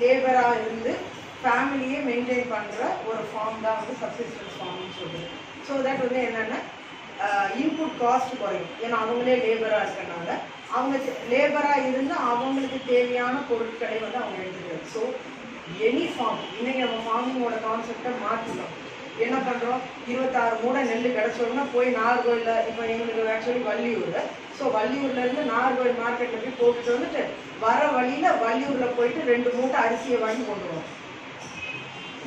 லேபராக இருந்து ஃபேமிலியே மெயின்டைன் பண்ணுற ஒரு ஃபார்ம் தான் வந்து சப்சிஸ்டன்ஸ் ஃபார்ம்னு சொல்லுது. ஸோ தட் வந்து என்னென்னா இன்புட் காஸ்ட் குறையும். ஏன்னா அவங்களே லேபராக இருக்கனால அவங்க லேபராக இருந்து அவங்களுக்கு தேவையான பொருட்களை வந்து அவங்க எடுத்துக்கிறது ஸோ எனி ஃபார்ம் இன்னைக்கு நம்ம ஃபார்மிங்கோட கான்செப்டை மாற்றிட்டோம் என்ன பண்ணுறோம் இருபத்தாறு மூடை நெல் கிடச்சோன்னா போய் நாகர்கோயிலில் இப்போ எங்களுக்கு ஆக்சுவலி வள்ளியூர். ஸோ வள்ளியூர்லேருந்து நாகர்கோயில் மார்க்கெட்டில் போய் போட்டுட்டு வந்துட்டு வர வழியில் வள்ளியூரில் போயிட்டு ரெண்டு மூட்டை அரிசியை வாங்கி கொண்டு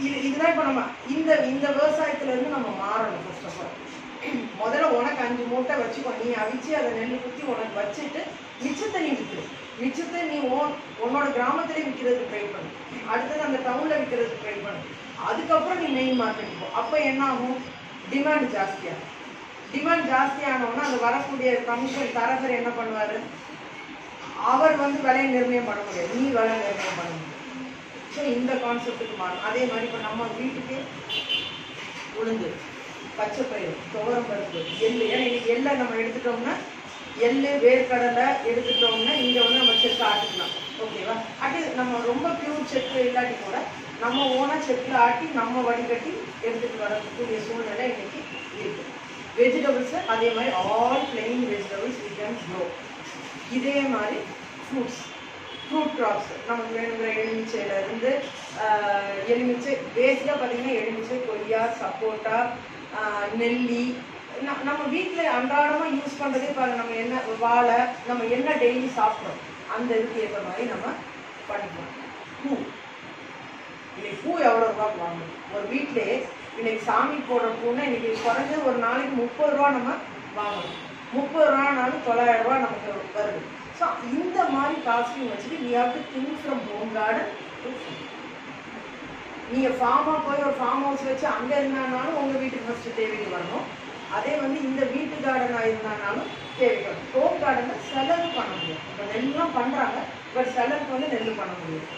இது இதுதான் இப்போ நம்ம இந்த இந்த விவசாயத்துல இருந்து நம்ம மாறணும் ஃபர்ஸ்ட் ஆஃப் ஆல் முதல்ல உனக்கு அஞ்சு மூட்டை வச்சுக்கோ. நீ அவிச்சு அதை நெல் குத்தி உனக்கு வச்சுட்டு மிச்சத்தை நீ விற்று மிச்ச நீ உன்னோட கிராமத்திலே விற்கிறதுக்கு ட்ரை பண்ணு. அடுத்தது அந்த டவுன்ல விற்கிறதுக்கு ட்ரை பண்ணு. அதுக்கப்புறம் நீ மெயின் மார்க்கெட் போ. அப்போ என்ன ஆகும் டிமாண்ட் ஜாஸ்தியாகும் டிமாண்ட் ஜாஸ்தியானவுடனே அது வரக்கூடிய கமிஷன் தரகர் என்ன பண்ணுவாரு? அவர் வந்து விலையை நிர்ணயம் பண்ண முடியாது. நீ விலை நிர்ணயம் பண்ண முடியாது. ஸோ இந்த கான்செப்டுக்கு மாறும். அதே மாதிரி இப்போ நம்ம வீட்டுக்கு உளுந்து பச்சை பயிர் துவரம் பருப்பு எள்ளு. ஏன்னா இன்னைக்கு எள்ளை நம்ம எடுத்துட்டோம்னா எள்ளு வேர்க்கடலை எடுத்துட்டோம்னா இங்கே வந்து நம்ம நம்ம ரொம்ப பியூர் செக்கு இல்லாட்டி கூட நம்ம ஓனாக செக்கில் ஆட்டி நம்ம வடிகட்டி எடுத்துகிட்டு வரக்கூடிய சூழ்நிலை இன்னைக்கு இருக்குது வெஜிடபிள்ஸு அதே மாதிரி all plain vegetables we can grow இதே மாதிரி ஃப்ரூட்ஸ் ஃப்ரூட் கிராப்ஸ் நமக்கு வேணுங்கிற எலுமிச்சையிலேருந்து எலுமிச்சை பேஸிக்காக பார்த்திங்கன்னா எலுமிச்சை கொய்யா சப்போட்டா நெல்லி. நம்ம வீட்டில் அன்றாடமாக யூஸ் பண்ணுறதே இப்போ நம்ம என்ன வாழை நம்ம என்ன டெய்லி சாப்பிட்றோம் அந்த இதுக்கு ஏற்ற மாதிரி நம்ம பண்ணிக்கலாம் பூ. இன்னைக்கு பூ எவ்வளோ ரூபாய்க்கு வாங்கணும்? ஒரு வீட்டிலே இன்னைக்கு சாமி போடுற பூன்னா இன்னைக்கு குறைஞ்சது ஒரு நாளைக்கு முப்பது ரூபா நம்ம வாங்கணும். முப்பது ரூபானாலும் தொள்ளாயிரம் ரூபா நமக்கு வருது. ஸோ இந்த மாதிரி காஸ்டிங் வச்சுட்டு we have to think from home garden நீங்க போய் ஒரு ஃபார்ம் ஹவுஸ் வச்சு அங்க இருந்தானாலும் உங்க வீட்டுக்கு ஃபர்ஸ்ட் தேவைக்கு வரணும். அதே வந்து இந்த வீட்டு கார்டனாக இருந்தானாலும் தேவைக்கு ஹோம் கார்டனில் செலவு பண்ண முடியும். இப்போ நெல்லாம் பண்றாங்க. ஒரு சிலருக்கு வந்து நெல் பண்ண முடியும்.